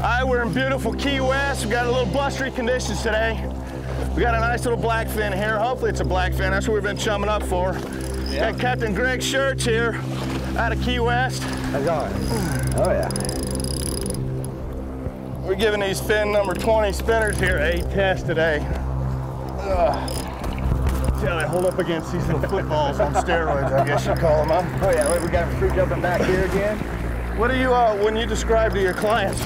All right, we're in beautiful Key West. We've got a little blustery conditions today. We got a nice little blackfin here. Hopefully it's a blackfin. That's what we've been chumming up for. Yeah. Got Captain Greg Sheretz here out of Key West. How's it going? Oh yeah. We're giving these fin number 20 spinners here a test today. Ugh. How they hold up against these little footballs on steroids, I guess you call them, huh? Oh yeah, we got them free jumping back here again. What do you, uh, when you describe to your clients,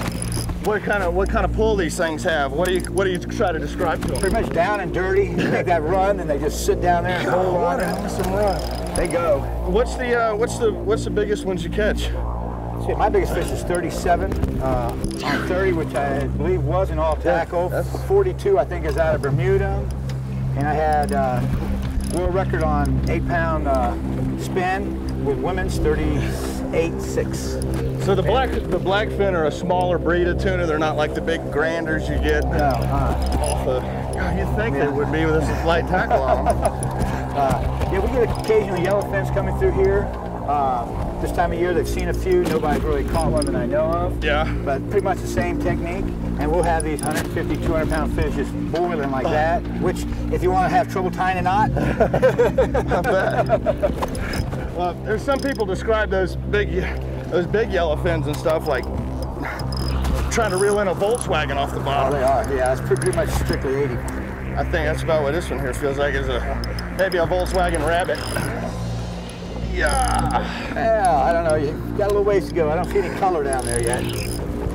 what kind of what kind of pull these things have? What do you what do you try to describe to them? Pretty much down and dirty. They make that run and they just sit down there and hold what on. an awesome run. They go. What's the uh, what's the what's the biggest ones you catch? See, my biggest fish is 37 uh, on 30, which I believe was an all tackle. that's- 42, I think, is out of Bermuda. And I had uh, world record on eight pound uh, spin with women's 38.6. So the black the blackfin are a smaller breed of tuna. They're not like the big granders you get No, uh, off the. God, you'd think Yeah. they would be with this light tackle on them. uh, yeah, we get occasional yellowfins coming through here. Uh, this time of year, they've seen a few. Nobody's really caught one that I know of. Yeah. but pretty much the same technique. And we'll have these 150, 200 pound fish just boiling like that, which if you want to have trouble tying a knot, Well, there's some people describe those big those big yellow fins and stuff like trying to reel in a Volkswagen off the bottom. oh, they are. Yeah, it's pretty, much strictly 80. I think that's about what this one here feels like is a maybe a Volkswagen Rabbit. Yeah. Yeah, I don't know. You got a little ways to go. I don't see any color down there yet.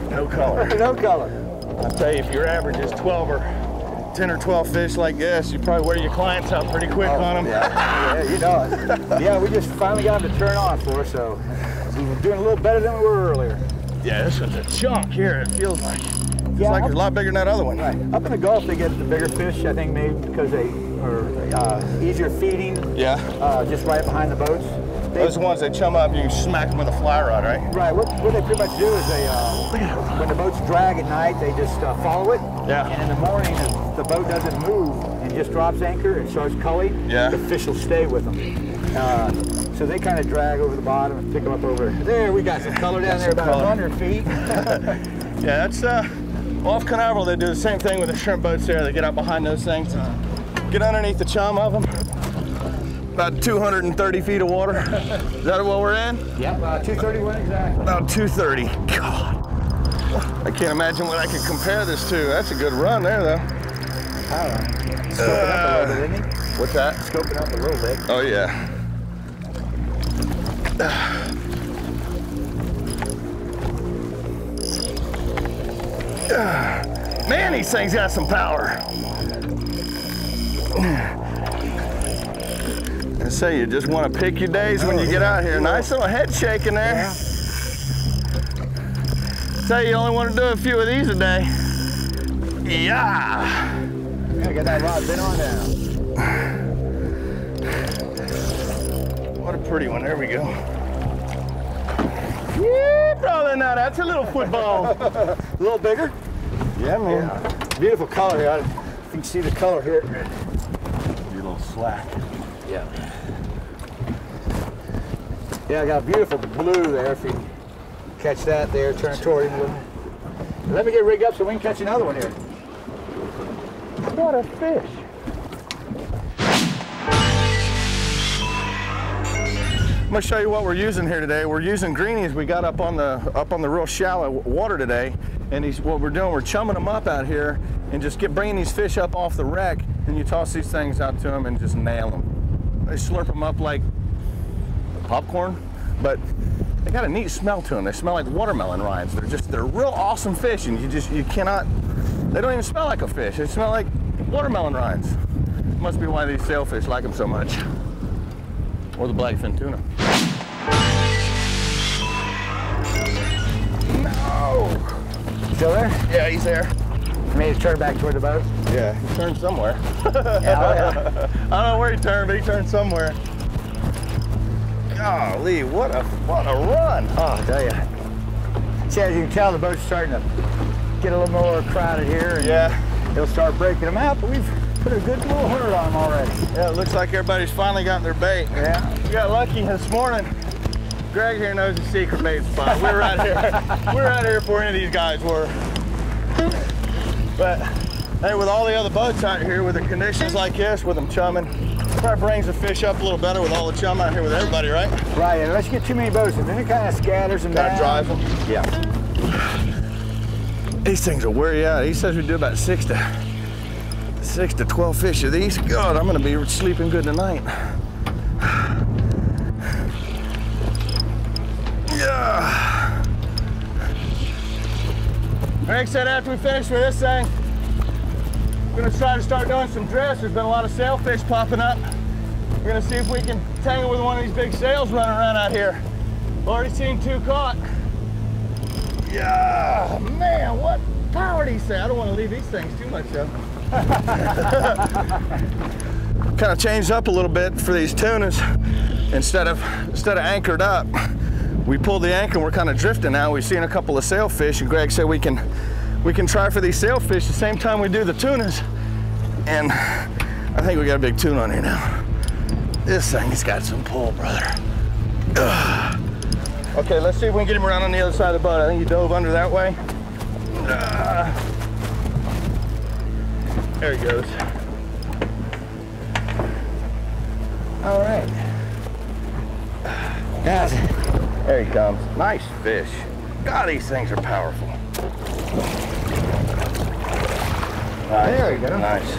No color. no color. I'll tell you, if your average is 12 or 10 or 12 fish like this, you probably wear your clients out pretty quick on them. Oh, Yeah, yeah, you know it. Yeah, we just finally got them to turn on for us, so we were doing a little better than we were earlier. Yeah, this one's a chunk here, it feels like. It's Yeah, like it's a lot bigger than that other one. Right. Up in the Gulf, they get the bigger fish, I think maybe because they are uh, easier feeding, Yeah. uh, just right behind the boats. They- Those ones that chum up, you smack them with a fly rod, right? Right. What, what they pretty much do is they, uh, when the boats drag at night, they just uh, follow it. Yeah. And in the morning, if the boat doesn't move and just drops anchor and starts culling, Yeah. the fish will stay with them. Uh, so they kind of drag over the bottom and pick them up over. There, we got some color down there, about color. 100 feet. Yeah, that's uh, off Canaveral. They do the same thing with the shrimp boats there. They get out behind those things, and get underneath the chum of them. About 230 feet of water. Is that what we're in? yeah. Uh, 231 exactly. About 230. God, I can't imagine what I could compare this to. That's a good run there, though. All right. Scoping up a little bit, isn't he? What's that? Scoping up a little bit. Oh yeah. Man, these things got some power. I say you just want to pick your days when you get out here. Nice little head shaking there. Yeah. Say you only want to do a few of these a day. Yeah. Yeah, get that rod bent on down. What a pretty one. There we go. Yeah, probably not. That's a little football. A little bigger. yeah, man. Yeah. Beautiful color here. I don't know if you can see the color here. You little slack. Yeah. Yeah, I got a beautiful blue there. If you catch that there, turn it toward him. Let me get rigged up so we can catch another one here. What a fish. I'm gonna show you what we're using here today. We're using greenies we got up on the up on the real shallow water today, and these what we're doing we're chumming them up out here and just get bringing these fish up off the wreck, and you toss these things out to them and just nail them. They slurp them up like popcorn, but they got a neat smell to them. They smell like watermelon rinds. They're just they're real awesome fish, and you just you cannot. They don't even smell like a fish. They smell like watermelon rinds. Must be why these sailfish like them so much. Or the blackfin tuna. No. Still there? Yeah, he's there. Made it turn back toward the boat. Yeah, he turned somewhere. Yeah, oh yeah. I don't know where he turned, but he turned somewhere. Golly, what a what a run! Oh, I tell you. See, as you can tell, the boat's starting to get a little more crowded here. And Yeah, They'll start breaking them out, but we've put a good little herd on them already. yeah. It looks like everybody's finally gotten their bait. Yeah. We got lucky this morning. Greg here knows the secret bait spot. We're right here. We're right here before any of these guys were. But hey, with all the other boats out here, with the conditions like this, with them chumming, probably brings the fish up a little better with all the chum out here with everybody, right? Right, and let's get too many boats, and then it kind of scatters them Gotta drive them. Yeah. These things will wear you out. He says we do about six to six to twelve fish of these. God, I'm gonna be sleeping good tonight. Yeah. Eric said after we finish with this thing, we're gonna try to start doing some drifts. There's been a lot of sailfish popping up. We're gonna see if we can tangle with one of these big sails running around out here. Already seen two caught. Yeah, man, what power did he say? I don't want to leave these things too much though. kind of changed up a little bit for these tunas. Instead of instead of anchored up, we pulled the anchor and we're kind of drifting now. We've seen a couple of sailfish, and Greg said we can we can try for these sailfish the same time we do the tunas. And I think we got a big tuna on here now. This thing has got some pull, brother. Ugh. Okay, let's see if we can get him around on the other side of the boat. I think he dove under that way. Ah. there he goes. All right. Guys, There he comes. Nice fish. God, these things are powerful. Nice. There we go. Nice.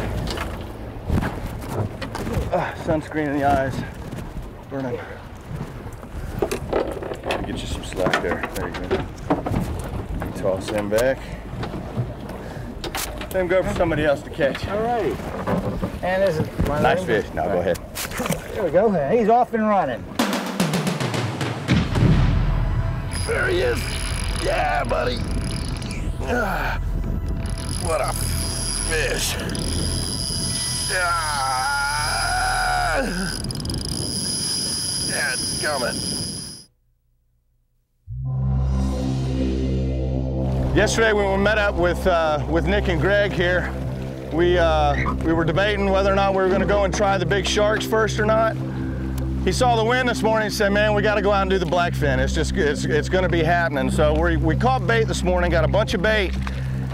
Ah, sunscreen in the eyes. Burning. Get you some slack there. There you go. You toss him back. Let him go for somebody else to catch. all right. And this is one Nice of fish. Now go ahead. There we go. He's off and running. There he is. Yeah, buddy. Ah, what a fish. Ah. Yeah, coming. Yesterday when we met up with uh, with Nick and Greg here, we uh, we were debating whether or not we were going to go and try the big sharks first or not. He saw the wind this morning and said, man, we got to go out and do the blackfin. It's just, it's, it's going to be happening. So we, we caught bait this morning, got a bunch of bait,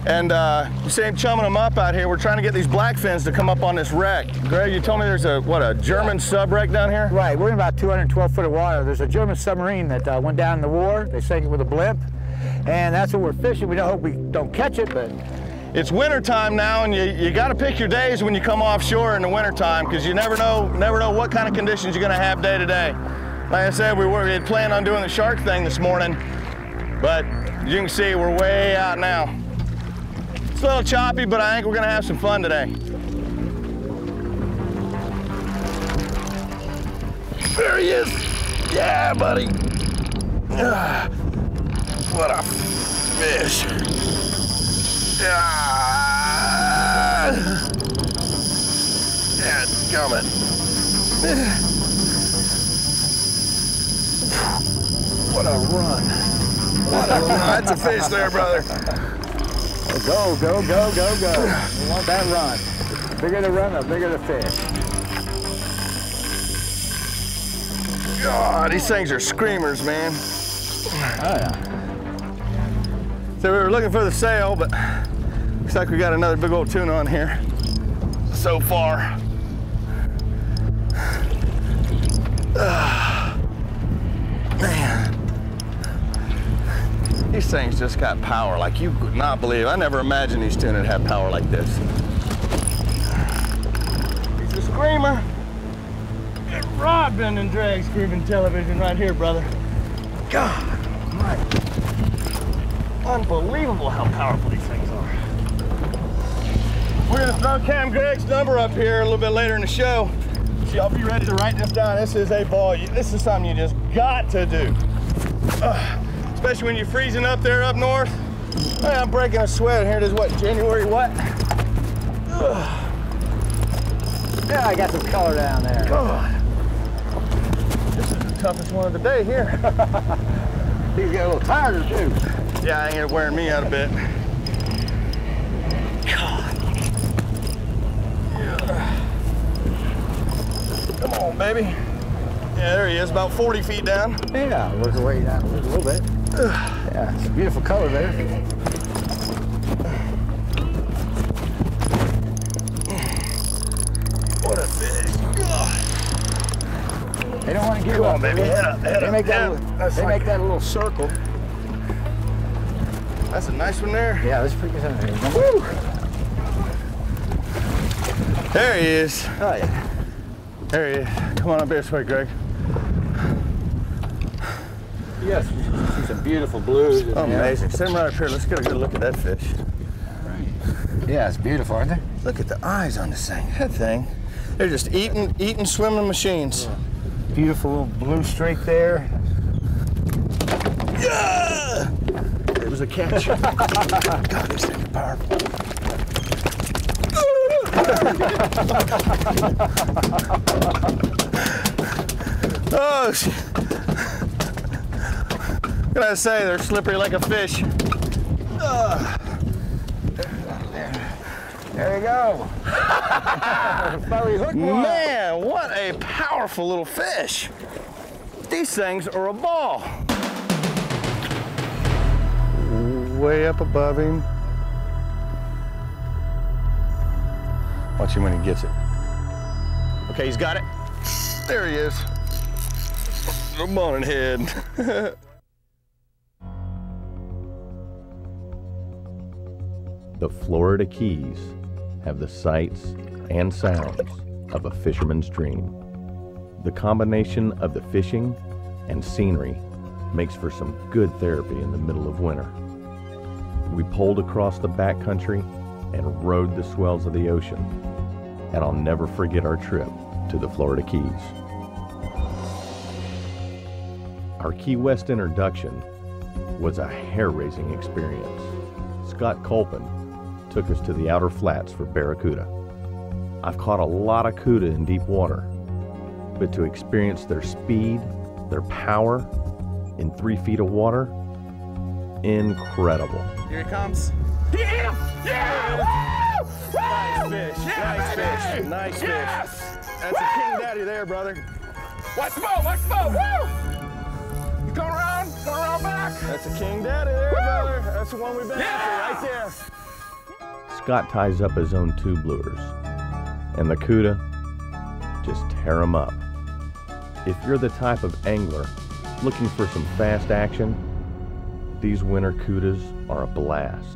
and uh, you see him chumming them up out here. We're trying to get these blackfins to come up on this wreck. Greg, you told me there's a, what, a German sub wreck down here? Right, we're in about 212 foot of water. There's a German submarine that uh, went down in the war. They sank it with a blimp, and that's what we're fishing. We don't hope we don't catch it, but It's wintertime now, and you, you got to pick your days when you come offshore in the wintertime because you never know never know what kind of conditions you're going to have day to day. Like I said, we, were, we had planned on doing the shark thing this morning, but you can see we're way out now. It's a little choppy, but I think we're going to have some fun today. There he is. Yeah, buddy. Ah, what a fish. Ah. Yeah, it's coming. What a run. What a run. That's a fish there, brother. go, go, go, go, go. We want that run. The bigger the run, the bigger the fish. God, these things are screamers, man. Oh, yeah. So we were looking for the sail, but looks like we got another big old tuna on here so far. Ah, man, these things just got power like you could not believe. I never imagined these tuna have power like this. He's a screamer. Rod bending drag screaming television right here, brother. God, my Unbelievable how powerful. We're gonna throw Cam Greg's number up here a little bit later in the show. So y'all be ready to write this down. This is a ball. This is something you just got to do. Ugh. especially when you're freezing up there up north. Hey, I'm breaking a sweat. Here it is, what, January what? Yeah, I got some color down there. God. This is the toughest one of the day here. He's getting a little tired too. Yeah, I ain't wearing me out a bit. Come on, baby. Yeah, there he is, about 40 feet down. Yeah, look away down a little bit. yeah, it's a beautiful color there. What a fish. God. They don't want to give Come up. on, baby, head up, head they up. Make that, yeah, little, they like... make that little circle. That's a nice one there. Yeah, that's pretty good. there. There he is. Oh, yeah. There he is. Come on up this way, Greg. Yes, see some beautiful blues. Oh, amazing. Sit him right up here. Let's get a good look at that fish. Yeah, it's beautiful, aren't they? Look at the eyes on this thing. That thing. They're just eating, eating swimming machines. Beautiful little blue streak there. Yeah! It was a catch. God, this thing is powerful. oh, shit. What can I say? They're slippery like a fish. There you go. Furry hook one. Man, what a powerful little fish. These things are a ball. Way up above him. Watch him when he gets it. Okay, he's got it. There he is. The bonnet head. The Florida Keys have the sights and sounds of a fisherman's dream. The combination of the fishing and scenery makes for some good therapy in the middle of winter. We poled across the backcountry and rode the swells of the ocean, and I'll never forget our trip to the Florida Keys. Our Key West introduction was a hair raising experience. Scott Colpin took us to the outer flats for barracuda. I've caught a lot of cuda in deep water, but to experience their speed, their power in three feet of water, incredible. Here he comes. Yeah! Yeah! Nice fish. nice fish. Nice fish. That's a king daddy there, brother. Watch the boat, watch the boat, woo! You come around, come around back. That's a king daddy there, brother. That's the one we've been Yeah! after right there. Scott ties up his own tube lures, and the cuda just tear tear 'em up. If you're the type of angler looking for some fast action, these winter cudas are a blast.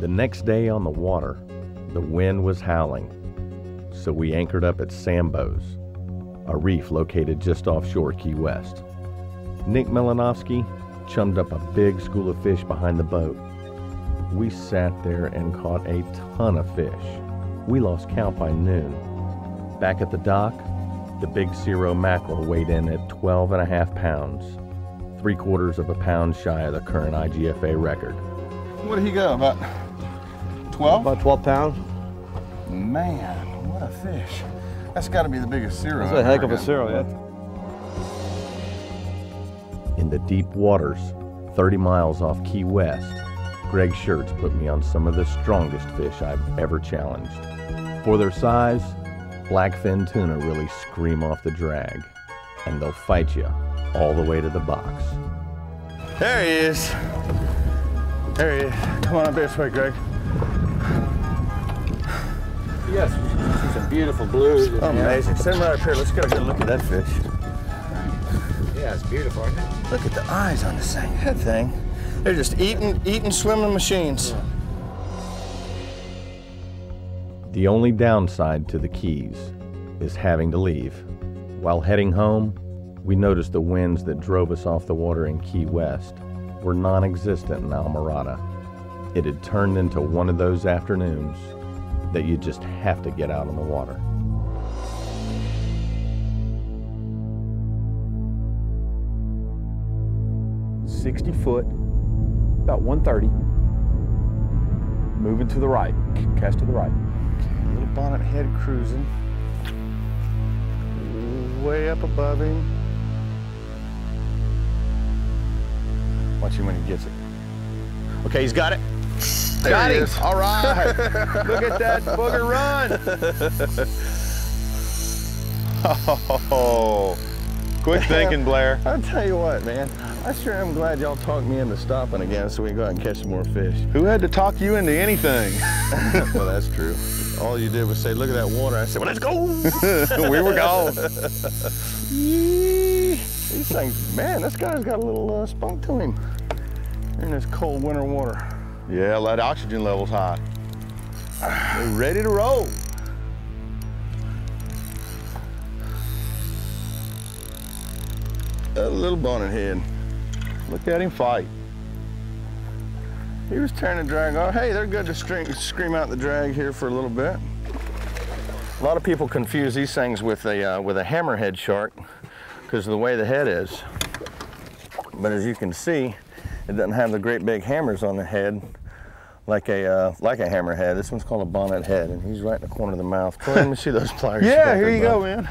The next day on the water, the wind was howling, so we anchored up at Sambos, a reef located just offshore Key West. Nick Melanovsky chummed up a big school of fish behind the boat. We sat there and caught a ton of fish. We lost count by noon. Back at the dock, the big Cero mackerel weighed in at 12 and a half pounds, three quarters of a pound shy of the current IGFA record. What did he go? About 12? About 12 pounds. Man, what a fish. That's got to be the biggest cero. That's a heck of a got. cero, yeah. In the deep waters, 30 miles off Key West, Greg Sheretz put me on some of the strongest fish I've ever challenged. For their size, blackfin tuna really scream off the drag, and they'll fight you all the way to the box. There he is. There he is. Come on up this way, Greg. Yes, see some beautiful blues. Oh, amazing. Sit him right up here. Let's get a good look at that fish. Yeah, it's beautiful, aren't they? Look at the eyes on this thing. That thing. They're just eating, eating swimming machines. The only downside to the Keys is having to leave. While heading home, we noticed the winds that drove us off the water in Key West were non existent in Islamorada. It had turned into one of those afternoons that you just have to get out on the water. Sixty foot, about 130. Moving to the right. Cast to the right. Little bonnet head cruising. Way up above him. Watch him when he gets it. Okay, he's got it. There Got him. All right. Look at that booger run. Oh, quick thinking, Blair. I'll tell you what, man. I sure am glad y'all talked me into stopping again so we can go out and catch some more fish. Who had to talk you into anything? well, that's true. All you did was say, look at that water. I said, well, let's go. we were gone. These things, man, this guy's got a little uh, spunk to him in this cold winter water. Yeah, that oxygen level's high. We're ready to roll. A little bonnet head. Look at him fight. He was tearing the drag off. Hey, they're good to string, scream out the drag here for a little bit. A lot of people confuse these things with a, uh, with a hammerhead shark because of the way the head is. But as you can see, it doesn't have the great big hammers on the head like a uh, like a hammerhead. This one's called a bonnet head, and he's right in the corner of the mouth. Go ahead, let me see those pliers. Yeah, here you go, man.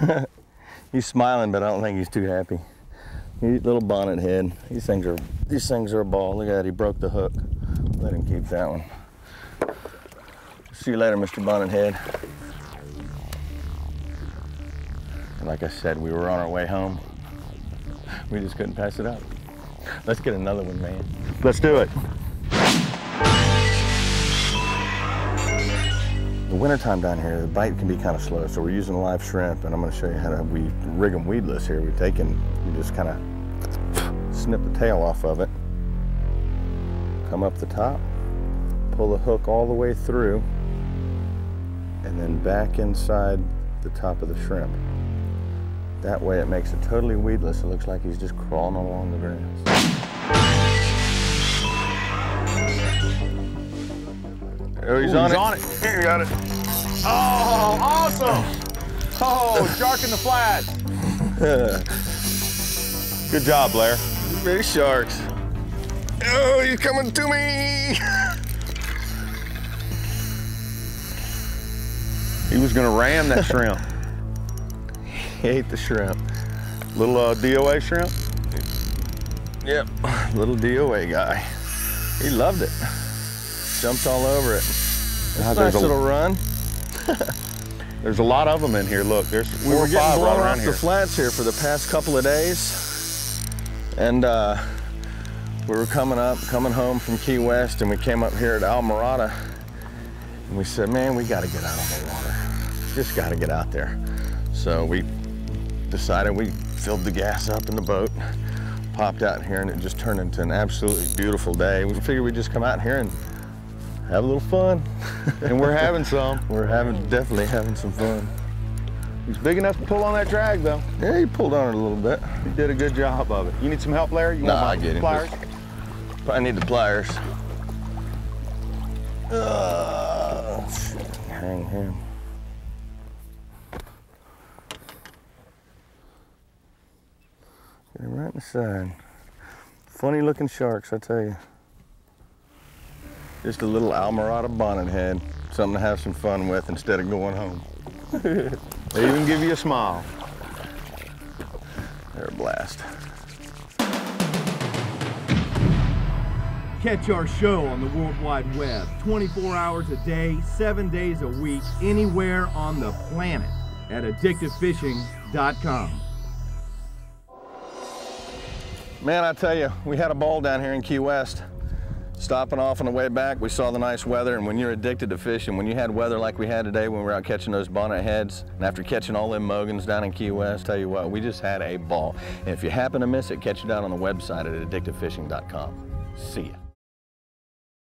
he's smiling, but I don't think he's too happy. He, little bonnet head. These things are these things are a ball. Look at that, he broke the hook. Let him keep that one. See you later, Mr. Bonnet Head. Like I said, we were on our way home. We just couldn't pass it up. Let's get another one, man. Let's do it. The wintertime down here, the bite can be kind of slow, so we're using live shrimp, and I'm going to show you how to we rig them weedless here. We're taking, we just kind of snip the tail off of it, come up the top, pull the hook all the way through, and then back inside the top of the shrimp. That way it makes it totally weedless. It looks like he's just crawling along the grass. Oh, he's, Ooh, on, he's it. on it. Here, you got it. Oh, awesome. Oh, shark in the flat. Good job, Blair. Big sharks. Oh, he's coming to me. He was gonna ram that shrimp. He ate the shrimp. Little uh, DOA shrimp. Yep, little DOA guy. He loved it. Jumped all over it. It's God, a nice little run. There's a lot of them in here. Look, there's We four were or getting five blown right off around the flats here for the past couple of days. And uh, we were coming up, coming home from Key West, and we came up here at Islamorada. And we said, man, we got to get out on the water. Just got to get out there. So we decided we filled the gas up in the boat, popped out here, and it just turned into an absolutely beautiful day. We figured we'd just come out here and have a little fun. and we're having some. We're having definitely having some fun. He's big enough to pull on that drag, though. Yeah, he pulled on it a little bit. He did a good job of it. You need some help, Larry? You want my I get him. pliers? I need the pliers. Uh, hang him. Get him right in the side. Funny looking sharks, I tell you. Just a little Islamorada bonnet head. Something to have some fun with instead of going home. They even give you a smile. They're a blast. Catch our show on the World Wide Web 24 hours a day, 7 days a week, anywhere on the planet at addictivefishing.com. Man, I tell you, we had a ball down here in Key West. Stopping off on the way back, we saw the nice weather, and when you're addicted to fishing, when you had weather like we had today when we were out catching those bonnet heads, and after catching all them mogans down in Key West, tell you what, we just had a ball. And if you happen to miss it, catch it down on the website at addictivefishing.com. See ya.